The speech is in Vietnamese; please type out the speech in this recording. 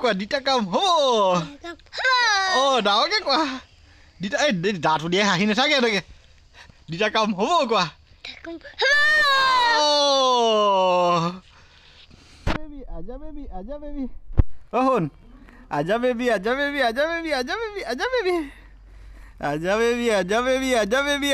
quả đi ta cầm hô. Ô đó cái quả. Đi ta ấy đi đá thủ đĩa hà hình sáng kia cái đi ta cầm hô, quả. À à Ô à baby aja baby aja baby. Oh aja baby aja baby aja baby aja baby aja baby. Aja baby aja baby aja baby